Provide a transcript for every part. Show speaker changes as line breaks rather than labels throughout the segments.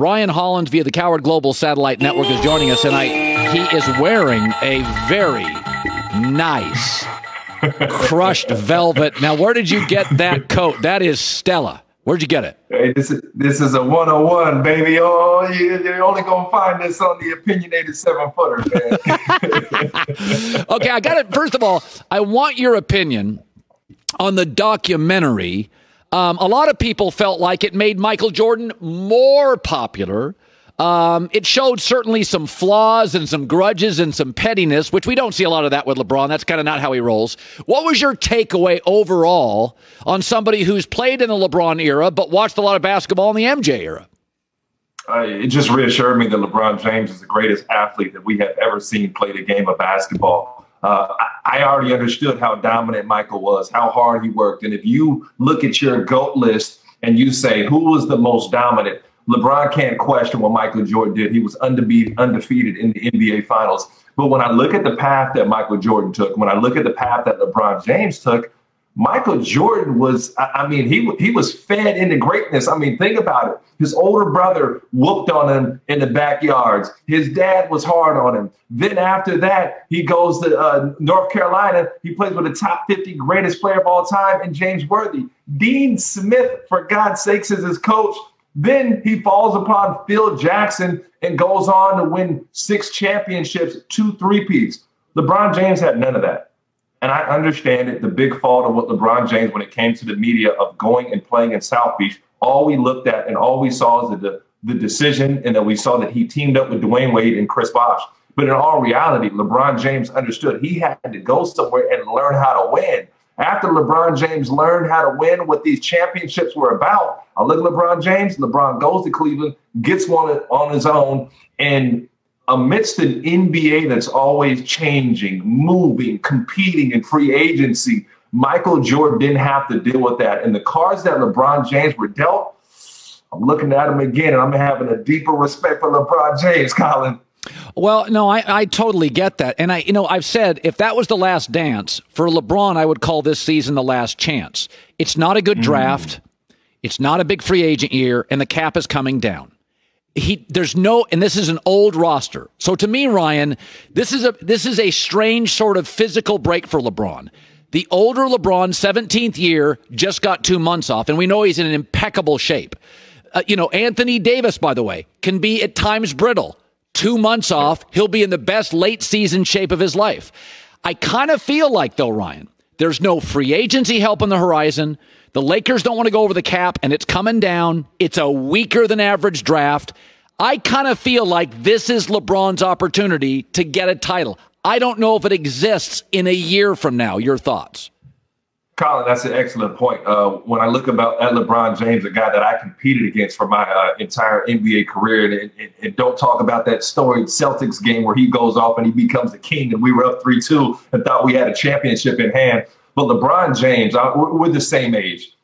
Ryan Hollins via the Cowherd Global Satellite Network is joining us tonight. He is wearing a very nice crushed velvet. Now, where did you get that coat? That is Stella. Where'd you get it?
Hey, this is this is a 101, baby. Oh, you, you're only gonna find this on the opinionated seven footer,
man. okay, I got it. First of all, I want your opinion on the documentary. Um, a lot of people felt like it made Michael Jordan more popular um, it showed certainly some flaws and some grudges and some pettiness, which we don't see a lot of that with LeBron. That's kind of not how he rolls. What was your takeaway overall on somebody who's played in the LeBron era but watched a lot of basketball in the MJ era?
Uh, it just reassured me that LeBron James is the greatest athlete that we have ever seen play the game of basketball. Uh, I, already understood how dominant Michael was, how hard he worked. And if you look at your GOAT list and you say, who was the most dominant? LeBron can't question what Michael Jordan did. He was undefeated in the NBA Finals. But when I look at the path that Michael Jordan took, when I look at the path that LeBron James took, Michael Jordan was, I mean, he he was fed into greatness. I mean, think about it. His older brother whooped on him in the backyards. His dad was hard on him. Then after that, he goes to uh, North Carolina. He plays with the top 50 greatest player of all time in James Worthy. Dean Smith, for God's sakes, is his coach. Then he falls upon Phil Jackson and goes on to win six championships, two three-peats. LeBron James had none of that. And I understand it, the big fault of what LeBron James, when it came to the media of going and playing in South Beach, all we looked at and all we saw is the, the decision, and then we saw that he teamed up with Dwyane Wade and Chris Bosh. But in all reality, LeBron James understood he had to go somewhere and learn how to win. After LeBron James learned how to win what these championships were about, I look at LeBron James. LeBron goes to Cleveland, gets one on his own, and amidst an NBA that's always changing, moving, competing in free agency, Michael Jordan didn't have to deal with that. And the cards that LeBron James were dealt, I'm looking at him again, and I'm having a deeper respect for LeBron James, Colin.
Well, no, I, I totally get that. And I, you know, I've said if that was the last dance for LeBron, I would call this season the last chance. It's not a good mm. draft. It's not a big free agent year, and the cap is coming down. He, there's no, and this is an old roster. So to me, Ryan, this is a this is a strange sort of physical break for LeBron. The older LeBron, 17th year, just got two months off, and we know he's in an impeccable shape. Uh, you know, Anthony Davis, by the way, can be at times brittle two months off, he'll be in the best late season shape of his life. I kind of feel like, though, Ryan, there's no free agency help on the horizon. The Lakers don't want to go over the cap, and it's coming down. It's a weaker than average draft. I kind of feel like this is LeBron's opportunity to get a title. I don't know if it exists in a year from now. Your thoughts?
Colin, that's an excellent point. Uh, when I look about at LeBron James, a guy that I competed against for my uh, entire NBA career, and, and, and, don't talk about that storied Celtics game where he goes off and he becomes the king, and we were up three two and thought we had a championship in hand. But LeBron James, I, we're, we're the same age.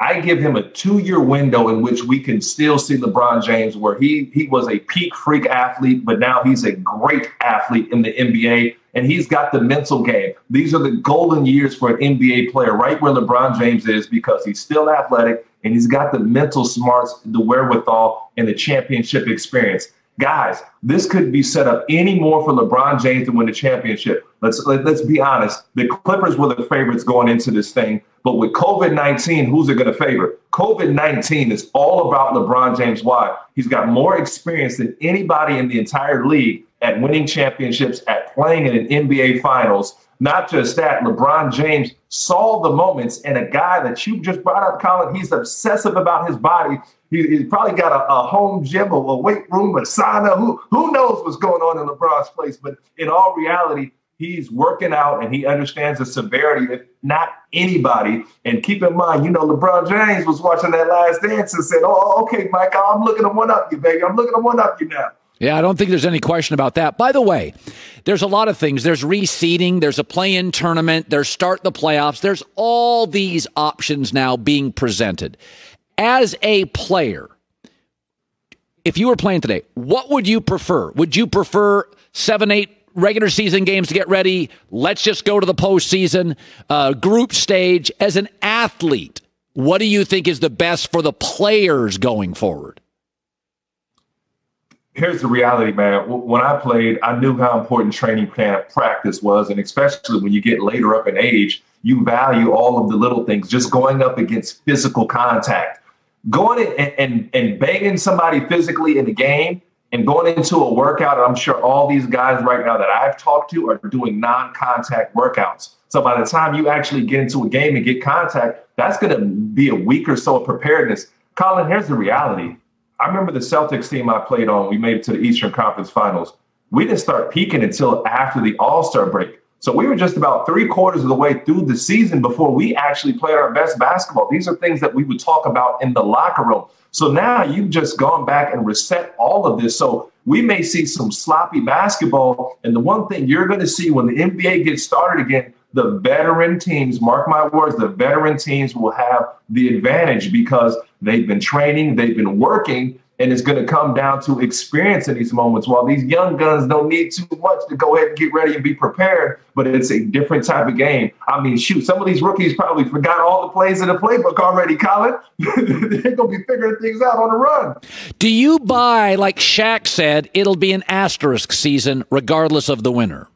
I give him a two-year window in which we can still see LeBron James, where he he was a peak freak athlete, but now he's a great athlete in the NBA and he's got the mental game. These are the golden years for an NBA player, right where LeBron James is, because he's still athletic and he's got the mental smarts, the wherewithal, and the championship experience. Guys, this could be set up any more for LeBron James to win the championship. Let's let, us let us be honest. The Clippers were the favorites going into this thing, but with COVID nineteen, who's it going to favor? COVID nineteen is all about LeBron James. Why? He's got more experience than anybody in the entire league at winning championships, at playing in an NBA Finals. Not just that, LeBron James saw the moments, and a guy that you just brought up, Colin, he's obsessive about his body. He, he's probably got a, a, home gym or a weight room, a sauna. Who, who knows what's going on in LeBron's place? But in all reality, he's working out and he understands the severity of not anybody. And keep in mind, you know, LeBron James was watching that last dance and said, Oh, oh okay, Mike, I'm looking to one up you, baby. I'm looking to one up you now.
Yeah, I don't think there's any question about that. By the way, there's a lot of things. There's reseeding, there's a play in tournament, there's start the playoffs. There's all these options now being presented. As a player, if you were playing today, what would you prefer? Would you prefer seven, eight regular season games to get ready? Let's just go to the postseason, uh, group stage. As an athlete, what do you think is the best for the players going forward?
here's the reality, man. When I played, I knew how important training camp practice was, and especially when you get later up in age, you value all of the little things. Just going up against physical contact, going and and, and banging somebody physically in the game, and going into a workout. I'm sure all these guys right now that I've talked to are doing non-contact workouts. So by the time you actually get into a game and get contact, that's going to be a week or so of preparedness. Colin, here's the reality I remember the Celtics team I played on, we made it to the Eastern Conference Finals. We didn't start peaking until after the All Star break. So we were just about three quarters of the way through the season before we actually played our best basketball. These are things that we would talk about in the locker room. So now you've just gone back and reset all of this. So we may see some sloppy basketball. And the one thing you're going to see when the NBA gets started again, the veteran teams, mark my words, the veteran teams will have the advantage because they've been training, they've been working, and it's going to come down to experience in these moments. While these young guns don't need too much to go ahead and get ready and be prepared, but it's a different type of game. I mean, shoot, some of these rookies probably forgot all the plays in the playbook already, Colin. They're going to be figuring things out on the run.
Do you buy, like Shaq said, it'll be an asterisk season regardless of the winner?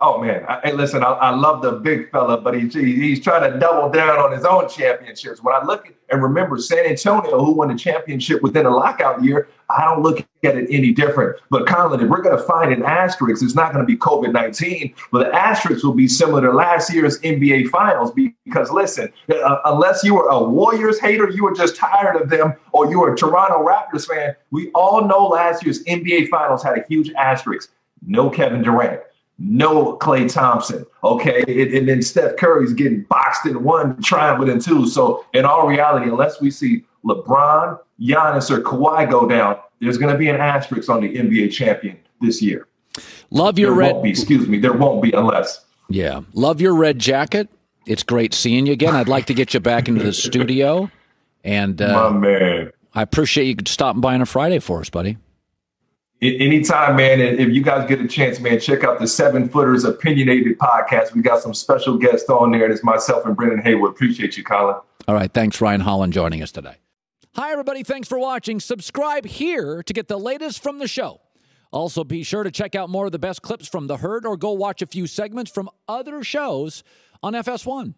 Oh man, I, hey, listen, I, I, love the big fella, but he, he's trying to double down on his own championships. When I look at, and remember San Antonio, who won the championship within a lockout year, I don't look at it any different. But Colin, if we're going to find an asterisk, it's not going to be COVID nineteen, but the asterisk will be similar to last year's NBA Finals. Because listen, uh, unless you were a Warriors hater, you were just tired of them, or you were a Toronto Raptors fan, we all know last year's NBA Finals had a huge asterisk. No Kevin Durant no Klay Thompson. Okay. And, and, then Steph Curry's getting boxed in one, trying within two. So, in all reality, unless we see LeBron, Giannis, or Kawhi go down, there's going to be an asterisk on the NBA champion this year.
Love your
there
red.
Be, excuse me. There won't be unless.
Yeah. Love your red jacket. It's great seeing you again. I'd like to get you back into the studio. And
uh, my man,
I appreciate you stopping by on a Friday for us, buddy.
Anytime, man. If you guys get a chance, man, check out the Seven Footers Opinionated podcast. We got some special guests on there. It's myself and Brendan Haywood. Appreciate you, Colin.
All right. Thanks, Ryan Hollins, joining us today. Hi, everybody. Thanks for watching. Subscribe here to get the latest from the show. Also, be sure to check out more of the best clips from The Herd or go watch a few segments from other shows on FS1.